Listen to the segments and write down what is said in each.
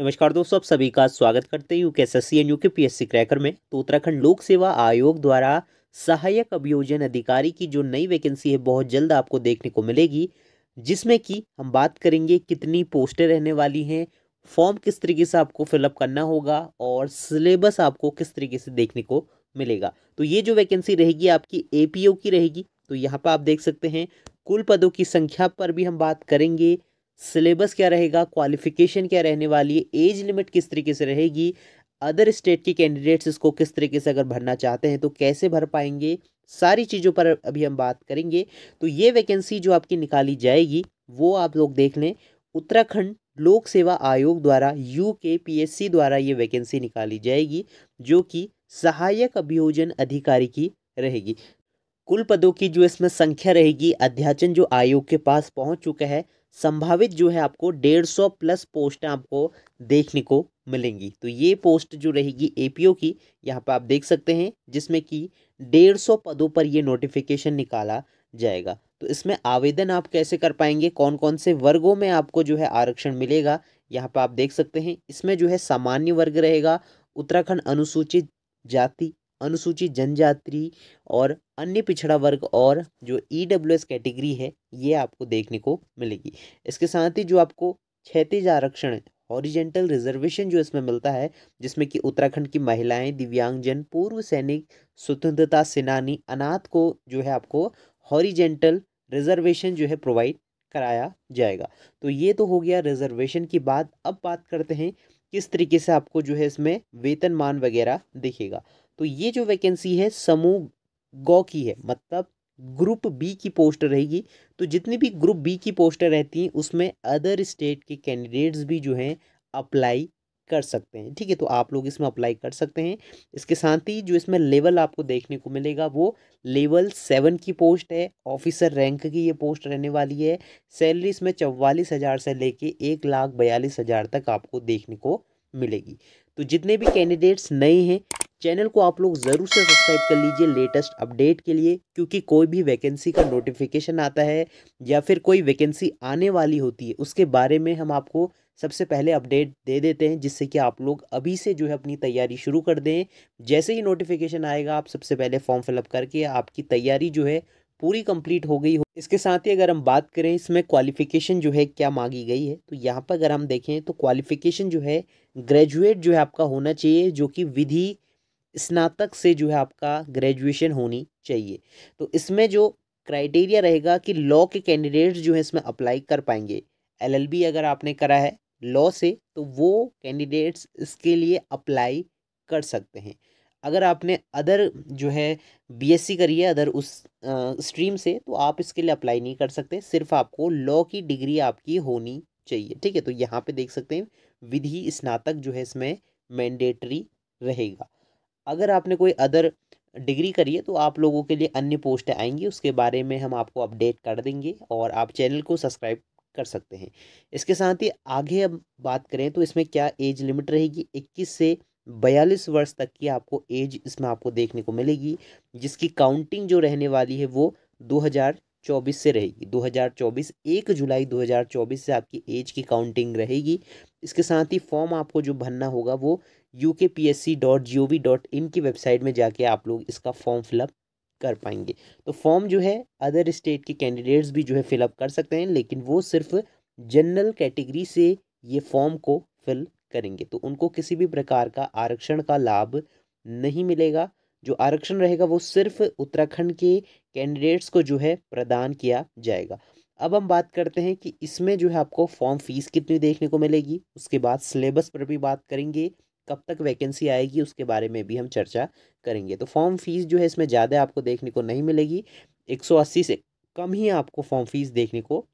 नमस्कार दोस्तों, आप सभी का स्वागत करते हैं UK S S C and UK P S C cracker में। तो उत्तराखंड लोक सेवा आयोग द्वारा सहायक अभियोजन अधिकारी की जो नई वैकेंसी है, बहुत जल्द आपको देखने को मिलेगी, जिसमें कि हम बात करेंगे कितनी पोस्टें रहने वाली हैं, फॉर्म किस तरीके से आपको फिलअप करना होगा, और सिलेबस आपको किस तरीके से देखने को मिलेगा। तो ये जो वैकेंसी रहेगी, आपकी एपीओ की रहेगी तो यहाँ पर आप देख सकते हैं, कुल पदों की संख्या पर भी हम बात करेंगे सिलेबस क्या रहेगा क्वालिफिकेशन क्या रहने वाली है एज लिमिट किस तरीके से रहेगी अदर स्टेट के कैंडिडेट्स इसको किस तरीके से अगर भरना चाहते हैं तो कैसे भर पाएँगे, सारी चीज़ों पर अभी हम बात करेंगे। तो ये वैकेंसी जो आपकी निकाली जाएगी, वो आप लोग देख लें, उत्तराखंड लोक सेवा आयोग द्वारा यू के पी एस सी द्वारा ये वैकेंसी निकाली जाएगी, जो कि सहायक अभियोजन अधिकारी की रहेगी। कुल पदों की जो इसमें संख्या रहेगी, अध्याचन जो आयोग के पास पहुँच चुका है संभावित जो है आपको डेढ़ सौ प्लस पोस्ट आपको देखने को मिलेंगी। तो ये पोस्ट जो रहेगी एपीओ की, यहाँ पर आप देख सकते हैं, जिसमें कि डेढ़ सौ पदों पर ये नोटिफिकेशन निकाला जाएगा। तो इसमें आवेदन आप कैसे कर पाएँगे कौन कौन से वर्गों में आपको जो है आरक्षण मिलेगा, यहाँ पर आप देख सकते हैं। इसमें जो है सामान्य वर्ग रहेगा, उत्तराखंड अनुसूचित जाति अनुसूचित जनजाति और अन्य पिछड़ा वर्ग और जो ई डब्ल्यू एस कैटेगरी है, ये आपको देखने को मिलेगी। इसके साथ ही जो आपको क्षैतिज आरक्षण हॉरिजेंटल रिजर्वेशन जो इसमें मिलता है, जिसमें कि उत्तराखंड की महिलाएँ, दिव्यांगजन, पूर्व सैनिक, स्वतंत्रता सेनानी, अनाथ को जो है आपको हॉरिजेंटल रिजर्वेशन जो है प्रोवाइड कराया जाएगा। तो ये तो हो गया रिजर्वेशन की बात। अब बात करते हैं, किस तरीके से आपको जो है इसमें वेतनमान वगैरह दिखेगा। तो ये जो वैकेंसी है, समूह गौ की है मतलब ग्रुप बी की पोस्ट रहेगी। तो जितनी भी ग्रुप बी की पोस्टें रहती हैं, उसमें अदर स्टेट के कैंडिडेट्स भी जो हैं अप्लाई कर सकते हैं। ठीक है तो आप लोग इसमें अप्लाई कर सकते हैं। इसके साथ ही जो इसमें लेवल आपको देखने को मिलेगा, वो लेवल सेवन की पोस्ट है ऑफिसर रैंक की ये पोस्ट रहने वाली है। सैलरी इसमें चौवालीस हज़ार से लेके एक लाख बयालीस हज़ार तक आपको देखने को मिलेगी। तो जितने भी कैंडिडेट्स नए हैं चैनल को आप लोग ज़रूर से सब्सक्राइब कर लीजिए लेटेस्ट अपडेट के लिए, क्योंकि कोई भी वैकेंसी का नोटिफिकेशन आता है, या फिर कोई वैकेंसी आने वाली होती है, उसके बारे में हम आपको सबसे पहले अपडेट दे देते हैं, जिससे कि आप लोग अभी से जो है अपनी तैयारी शुरू कर दें। जैसे ही नोटिफिकेशन आएगा, आप सबसे पहले फॉर्म फिलअप करके आपकी तैयारी जो है पूरी कंप्लीट हो गई हो। इसके साथ ही अगर हम बात करें, इसमें क्वालिफिकेशन जो है क्या मांगी गई है तो यहाँ पर अगर हम देखें तो क्वालिफिकेशन जो है ग्रेजुएट जो है आपका होना चाहिए, जो कि विधि स्नातक से जो है आपका ग्रेजुएशन होनी चाहिए। तो इसमें जो क्राइटेरिया रहेगा कि लॉ के कैंडिडेट्स जो है इसमें अप्लाई कर पाएँगे। एलएलबी अगर आपने करा है लॉ से तो वो कैंडिडेट्स इसके लिए अप्लाई कर सकते हैं। अगर आपने अदर जो है बीएससी करी है अदर उस स्ट्रीम से तो आप इसके लिए अप्लाई नहीं कर सकते। सिर्फ़ आपको लॉ की डिग्री आपकी होनी चाहिए। ठीक है तो यहाँ पे देख सकते हैं, विधि स्नातक जो है इसमें मैंडेटरी रहेगा। अगर आपने कोई अदर डिग्री करी है तो आप लोगों के लिए अन्य पोस्टें आएँगी, उसके बारे में हम आपको अपडेट कर देंगे और आप चैनल को सब्सक्राइब कर सकते हैं। इसके साथ ही आगे अब बात करें तो इसमें क्या एज लिमिट रहेगी? इक्कीस से बयालीस वर्ष तक की आपको एज इसमें आपको देखने को मिलेगी, जिसकी काउंटिंग जो रहने वाली है, वो 2024 से रहेगी। 2024 एक जुलाई 2024 से आपकी एज की काउंटिंग रहेगी। इसके साथ ही फॉर्म आपको जो भरना होगा वो U K P S C dot G O V dot I N website में जाके आप लोग इसका फॉर्म फिलअप कर पाएँगे। तो फॉर्म जो है अदर स्टेट के कैंडिडेट्स भी जो है फिलअप कर सकते हैं, लेकिन वो सिर्फ़ जनरल कैटेगरी से ये फॉर्म को फिल करेंगे। तो उनको किसी भी प्रकार का आरक्षण का लाभ नहीं मिलेगा। जो आरक्षण रहेगा वो सिर्फ़ उत्तराखंड के कैंडिडेट्स को जो है प्रदान किया जाएगा। अब हम बात करते हैं कि इसमें जो है आपको फॉर्म फ़ीस कितनी देखने को मिलेगी, उसके बाद सिलेबस पर भी बात करेंगे, कब तक वैकेंसी आएगी, उसके बारे में भी हम चर्चा करेंगे। तो फॉर्म फ़ीस जो है इसमें ज़्यादा आपको देखने को नहीं मिलेगी 180 से कम ही आपको फॉर्म फ़ीस देखने को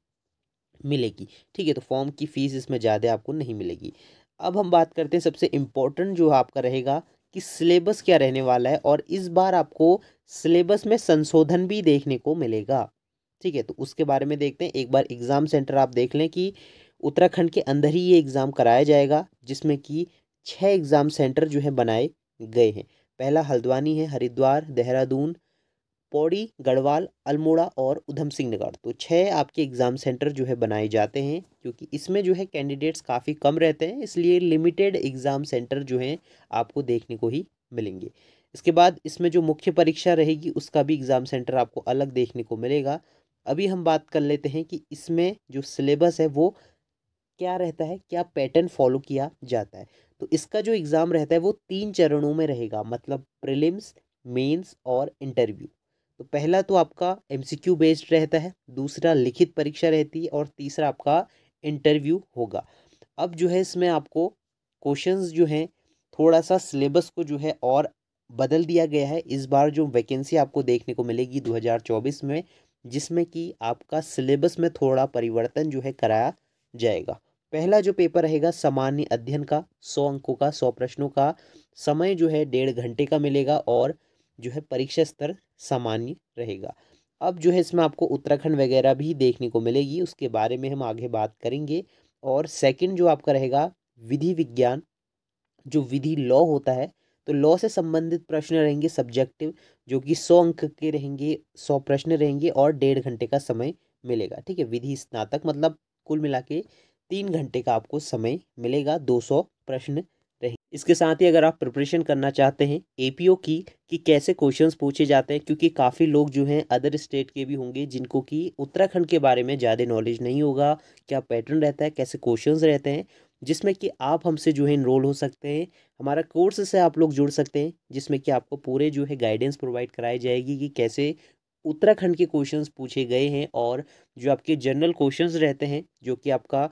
मिलेगी। ठीक है तो फॉर्म की फ़ीस इसमें ज़्यादा आपको नहीं मिलेगी। अब हम बात करते हैं सबसे इम्पोर्टेंट जो आपका रहेगा कि सिलेबस क्या रहने वाला है और इस बार आपको सिलेबस में संशोधन भी देखने को मिलेगा। ठीक है तो उसके बारे में देखते हैं। एक बार एग्ज़ाम सेंटर आप देख लें कि उत्तराखंड के अंदर ही ये एग्ज़ाम कराया जाएगा, जिसमें कि छः एग्ज़ाम सेंटर जो है बनाए गए हैं। पहला हल्द्वानी है, हरिद्वार, देहरादून, पौड़ी, गढ़वाल, अल्मोड़ा और उधम सिंह नगर तो छः आपके एग्ज़ाम सेंटर जो है बनाए जाते हैं, क्योंकि इसमें जो है कैंडिडेट्स काफ़ी कम रहते हैं, इसलिए लिमिटेड एग्ज़ाम सेंटर जो हैं आपको देखने को ही मिलेंगे। इसके बाद इसमें जो मुख्य परीक्षा रहेगी, उसका भी एग्ज़ाम सेंटर आपको अलग देखने को मिलेगा। अभी हम बात कर लेते हैं कि इसमें जो सिलेबस है, वो क्या रहता है, क्या पैटर्न फॉलो किया जाता है। तो इसका जो एग्ज़ाम रहता है, वो तीन चरणों में रहेगा मतलब प्रिलिम्स मेंस और इंटरव्यू तो पहला तो आपका एमसीक्यू बेस्ड रहता है, दूसरा लिखित परीक्षा रहती है और तीसरा आपका इंटरव्यू होगा। अब जो है, इसमें आपको क्वेश्चंस जो हैं थोड़ा सा सिलेबस को जो है और बदल दिया गया है। इस बार जो वैकेंसी आपको देखने को मिलेगी 2024 में जिसमें कि आपका सिलेबस में थोड़ा परिवर्तन जो है कराया जाएगा। पहला जो पेपर रहेगा, सामान्य अध्ययन का, सौ अंकों का, सौ प्रश्नों का, समय जो है डेढ़ घंटे का मिलेगा और जो है परीक्षा स्तर सामान्य रहेगा। अब जो है इसमें आपको उत्तराखंड वगैरह भी देखने को मिलेगी, उसके बारे में हम आगे बात करेंगे। और सेकंड जो आपका रहेगा, विधि विज्ञान, जो विधि लॉ होता है तो लॉ से संबंधित प्रश्न रहेंगे सब्जेक्टिव जो कि सौ अंक के रहेंगे, सौ प्रश्न रहेंगे और डेढ़ घंटे का समय मिलेगा, ठीक है? विधि स्नातक मतलब कुल मिला के तीन घंटे का आपको समय मिलेगा, दो सौ प्रश्न रहेंगे इसके साथ ही अगर आप प्रिपरेशन करना चाहते हैं एपीओ की, कि कैसे क्वेश्चंस पूछे जाते हैं, क्योंकि काफ़ी लोग जो हैं अदर स्टेट के भी होंगे, जिनको कि उत्तराखंड के बारे में ज़्यादा नॉलेज नहीं होगा, क्या पैटर्न रहता है, कैसे क्वेश्चंस रहते हैं जिसमें कि आप हमसे जो है इनरोल हो सकते हैं। हमारा कोर्स से आप लोग जुड़ सकते हैं, जिसमें कि आपको पूरे जो है गाइडेंस प्रोवाइड कराई जाएगी कि कैसे उत्तराखंड के क्वेश्चंस पूछे गए हैं और जो आपके जनरल क्वेश्चंस रहते हैं, जो कि आपका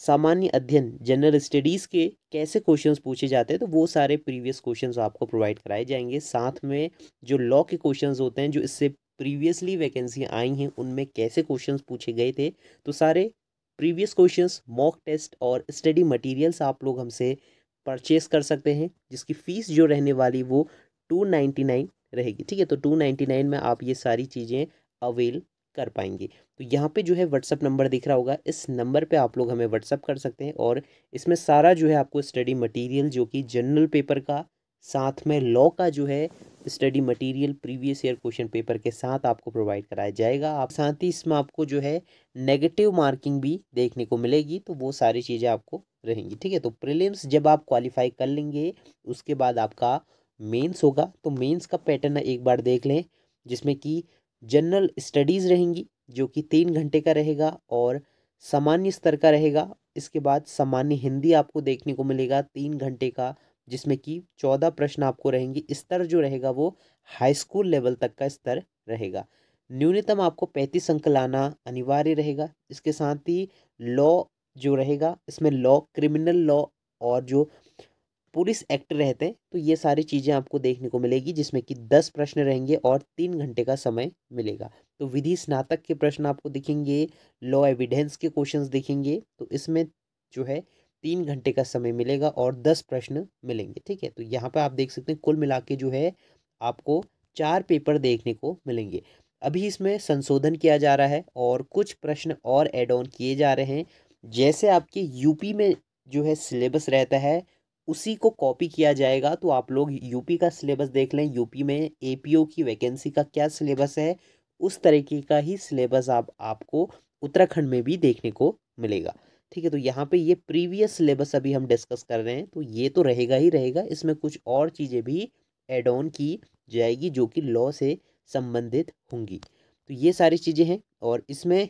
सामान्य अध्ययन जनरल स्टडीज़ के कैसे क्वेश्चंस पूछे जाते हैं तो वो सारे प्रीवियस क्वेश्चंस आपको प्रोवाइड कराए जाएँगे। साथ में जो लॉ के क्वेश्चंस होते हैं, जो इससे प्रीवियसली वैकेंसी आई हैं, उनमें कैसे क्वेश्चंस पूछे गए थे तो सारे प्रीवियस क्वेश्चंस, मॉक टेस्ट और स्टडी मटेरियल्स आप लोग हमसे परचेस कर सकते हैं, जिसकी फ़ीस जो रहने वाली वो टू नाइन्टी नाइन रहेगी, ठीक है? तो टू नाइन्टी नाइन में आप ये सारी चीज़ें अवेल कर पाएँगे। तो यहाँ पे जो है व्हाट्सअप नंबर दिख रहा होगा, इस नंबर पे आप लोग हमें व्हाट्सअप कर सकते हैं और इसमें सारा जो है आपको स्टडी मटेरियल जो कि जनरल पेपर का साथ में लॉ का जो है study material previous year question paper के साथ आपको प्रोवाइड कराया जाएगा। आप साथ ही इसमें आपको जो है नेगेटिव मार्किंग भी देखने को मिलेगी तो वो सारी चीज़ें आपको रहेंगी, ठीक है? तो प्रिलिम्स जब आप क्वालिफाई कर लेंगे, उसके बाद आपका मेंस होगा। तो मेंस का पैटर्न एक बार देख लें, जिसमें कि जनरल स्टडीज़ रहेंगी, जो कि तीन घंटे का रहेगा और सामान्य स्तर का रहेगा। इसके बाद सामान्य हिंदी आपको देखने को मिलेगा, तीन घंटे का जिसमें कि चौदह प्रश्न आपको रहेंगे। स्तर जो रहेगा वो हाई स्कूल लेवल तक का स्तर रहेगा। न्यूनतम आपको पैंतीस अंक लाना अनिवार्य रहेगा। इसके साथ ही लॉ जो रहेगा, इसमें लॉ क्रिमिनल लॉ और जो पुलिस एक्ट रहते हैं तो ये सारी चीज़ें आपको देखने को मिलेगी, जिसमें कि दस प्रश्न रहेंगे और तीन घंटे का समय मिलेगा। तो विधि स्नातक के प्रश्न आपको दिखेंगे लॉ एविडेंस के क्वेश्चंस दिखेंगे तो इसमें जो है तीन घंटे का समय मिलेगा और दस प्रश्न मिलेंगे, ठीक है? तो यहाँ पर आप देख सकते हैं, कुल मिला के जो है, आपको चार पेपर देखने को मिलेंगे। अभी इसमें संशोधन किया जा रहा है और कुछ प्रश्न और एड ऑन किए जा रहे हैं। जैसे आपके यूपी में जो है सिलेबस रहता है, उसी को कॉपी किया जाएगा तो आप लोग यूपी का सिलेबस देख लें। यूपी में एपीओ की वैकेंसी का क्या सिलेबस है, उस तरीके का ही सिलेबस आप, आपको उत्तराखंड में भी देखने को मिलेगा। ठीक है तो यहाँ पे ये प्रीवियस सिलेबस अभी हम डिस्कस कर रहे हैं तो ये तो रहेगा ही रहेगा, इसमें कुछ और चीज़ें भी एड ऑन की जाएगी जो कि लॉ से संबंधित होंगी। तो ये सारी चीज़ें हैं और इसमें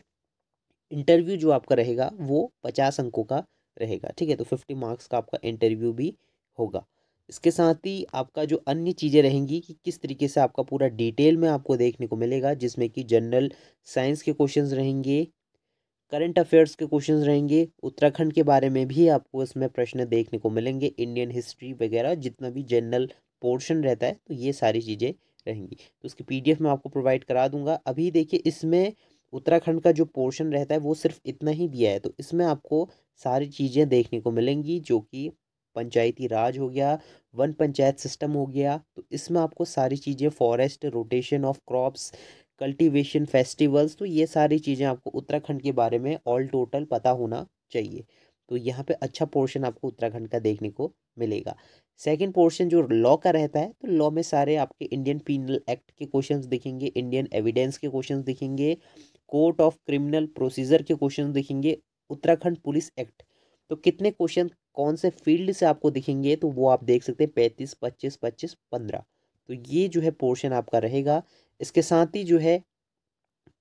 इंटरव्यू जो आपका रहेगा, वो पचास अंकों का रहेगा, ठीक है तो फिफ्टी मार्क्स का आपका इंटरव्यू भी होगा। इसके साथ ही आपका जो अन्य चीज़ें रहेंगी कि किस तरीके से आपका पूरा डिटेल में आपको देखने को मिलेगा, जिसमें कि जनरल साइंस के क्वेश्चंस रहेंगे करंट अफेयर्स के क्वेश्चंस रहेंगे, उत्तराखंड के बारे में भी आपको इसमें प्रश्न देखने को मिलेंगे, इंडियन हिस्ट्री वगैरह जितना भी जनरल पोर्शन रहता है तो ये सारी चीज़ें रहेंगी। तो उसकी पीडीएफ मैं आपको प्रोवाइड करा दूँगा। अभी देखिए, इसमें उत्तराखंड का जो पोर्शन रहता है, वो सिर्फ़ इतना ही दिया है तो इसमें आपको सारी चीज़ें देखने को मिलेंगी, जो कि पंचायती राज हो गया, वन पंचायत सिस्टम हो गया तो इसमें आपको सारी चीज़ें forest rotation of crops cultivation festivals तो ये सारी चीज़ें आपको उत्तराखंड के बारे में ऑल टोटल पता होना चाहिए। तो यहाँ पे अच्छा पोर्शन आपको उत्तराखंड का देखने को मिलेगा। सेकंड पोर्शन जो लॉ का रहता है तो लॉ में सारे आपके इंडियन पीनल एक्ट के क्वेश्चंस दिखेंगे, इंडियन एविडेंस के क्वेश्चंस दिखेंगे, कोर्ट ऑफ़ क्रिमिनल प्रोसीजर के क्वेश्चन दिखेंगे, उत्तराखंड पुलिस एक्ट। तो कितने क्वेश्चन कौन से फ़ील्ड से आपको दिखेंगे तो वो आप देख सकते हैं, पैंतीस, पच्चीस पच्चीस, पंद्रह। तो ये जो है पोर्शन आपका रहेगा। इसके साथ ही जो है,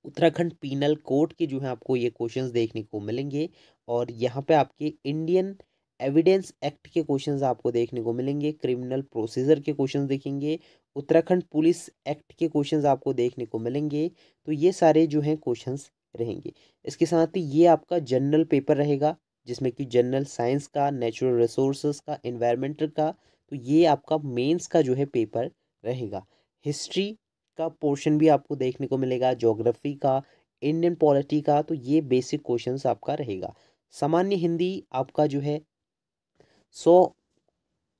उत्तराखंड पीनल कोर्ट के जो है आपको ये क्वेश्चंस देखने को मिलेंगे और यहाँ पे आपके इंडियन एविडेंस एक्ट के क्वेश्चंस आपको देखने को मिलेंगे क्रिमिनल प्रोसीजर के क्वेश्चंस देखेंगे, उत्तराखंड पुलिस एक्ट के क्वेश्चंस आपको देखने को मिलेंगे तो ये सारे जो हैं क्वेश्चंस रहेंगे। इसके साथ ही ये आपका जनरल पेपर रहेगा, जिसमें कि जनरल साइंस का नेचुरल रिसोर्स का इन्वायरमेंटल का तो ये आपका मेंस का जो है पेपर रहेगा। हिस्ट्री का पोर्शन भी आपको देखने को मिलेगा जोग्राफी का इंडियन पॉलिटी का तो ये बेसिक क्वेश्चन आपका रहेगा। सामान्य हिंदी आपका जो है, सौ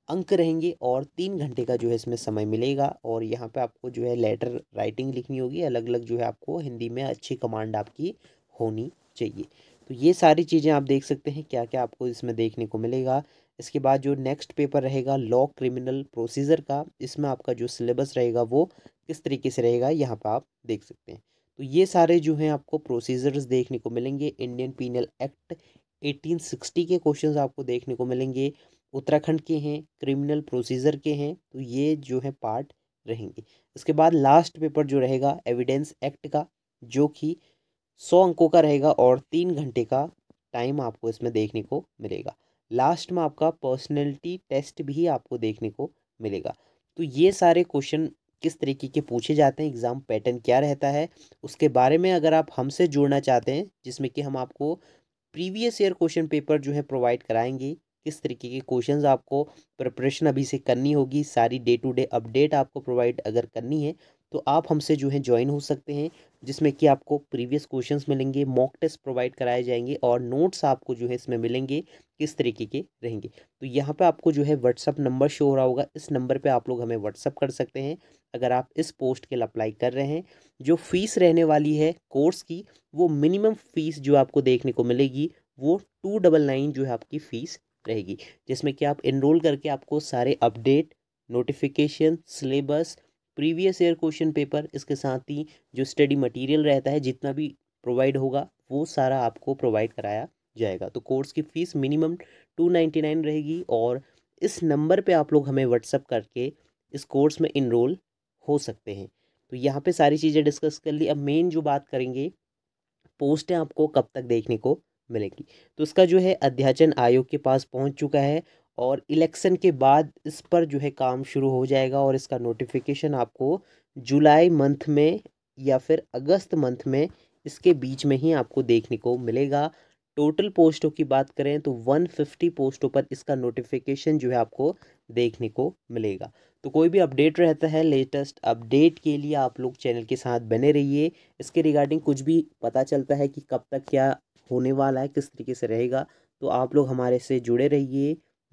अंक रहेंगे और तीन घंटे का जो है इसमें समय मिलेगा और यहाँ पे आपको जो है लेटर राइटिंग लिखनी होगी अलग अलग जो है आपको हिंदी में अच्छी कमांड आपकी होनी चाहिए। तो ये सारी चीज़ें आप देख सकते हैं क्या क्या आपको इसमें देखने को मिलेगा। इसके बाद जो नेक्स्ट पेपर रहेगा लॉ क्रिमिनल प्रोसीजर का, इसमें आपका जो सिलेबस रहेगा वो किस तरीके से रहेगा, यहाँ पर आप देख सकते हैं। तो ये सारे जो हैं आपको प्रोसीजर्स देखने को मिलेंगे। इंडियन पीनल एक्ट 1860 के क्वेश्चंस आपको देखने को मिलेंगे। उत्तराखंड के हैं क्रिमिनल प्रोसीजर के हैं तो ये जो है पार्ट रहेंगे। इसके बाद लास्ट पेपर जो रहेगा एविडेंस एक्ट का, जो कि सौ अंकों का रहेगा और तीन घंटे का टाइम आपको इसमें देखने को मिलेगा। लास्ट में आपका पर्सनैलिटी टेस्ट भी आपको देखने को मिलेगा। तो ये सारे क्वेश्चन किस तरीके के पूछे जाते हैं एग्ज़ाम पैटर्न क्या रहता है, उसके बारे में अगर आप हमसे जुड़ना चाहते हैं, जिसमें कि हम आपको प्रीवियस ईयर क्वेश्चन पेपर जो है प्रोवाइड कराएँगे, किस तरीके के क्वेश्चंस आपको प्रिपरेशन अभी से करनी होगी, सारी डे टू डे अपडेट आपको प्रोवाइड अगर करनी है तो आप हमसे जो है ज्वाइन हो सकते हैं, जिसमें कि आपको प्रीवियस क्वेश्चंस मिलेंगे मॉक टेस्ट प्रोवाइड कराए जाएँगे और नोट्स आपको जो है इसमें मिलेंगे, किस तरीके के रहेंगे। तो यहाँ पे आपको जो है व्हाट्सअप नंबर शो हो रहा होगा, इस नंबर पे आप लोग हमें व्हाट्सअप कर सकते हैं। अगर आप इस पोस्ट के लिए अप्लाई कर रहे हैं, जो फ़ीस रहने वाली है कोर्स की, वो मिनिमम फ़ीस जो आपको देखने को मिलेगी, वो टू डबल नाइन जो है आपकी फ़ीस रहेगी, जिसमें कि आप इनरोल करके आपको सारे update notification syllabus previous year question paper, इसके साथ ही जो स्टडी मटेरियल रहता है, जितना भी प्रोवाइड होगा, वो सारा आपको प्रोवाइड कराया जाएगा। तो कोर्स की fees minimum two ninety nine रहेगी और इस नंबर पे आप लोग हमें व्हाट्सअप करके इस कोर्स में इनरोल हो सकते हैं। तो यहाँ पे सारी चीज़ें डिस्कस कर ली। अब मेन जो बात करेंगे, पोस्टें आपको कब तक देखने को मिलेगी। तो इसका जो है, अध्याचन आयोग के पास पहुँच चुका है और इलेक्शन के बाद इस पर जो है काम शुरू हो जाएगा और इसका नोटिफिकेशन आपको जुलाई मंथ में या फिर अगस्त मंथ में इसके बीच में ही आपको देखने को मिलेगा। टोटल पोस्टों की बात करें तो 150 पोस्टों पर इसका नोटिफिकेशन जो है आपको देखने को मिलेगा। तो कोई भी अपडेट रहता है लेटेस्ट अपडेट के लिए आप लोग चैनल के साथ बने रहिए। इसके रिगार्डिंग कुछ भी पता चलता है कि कब तक क्या होने वाला है, किस तरीके से रहेगा तो आप लोग हमारे से जुड़े रहिए।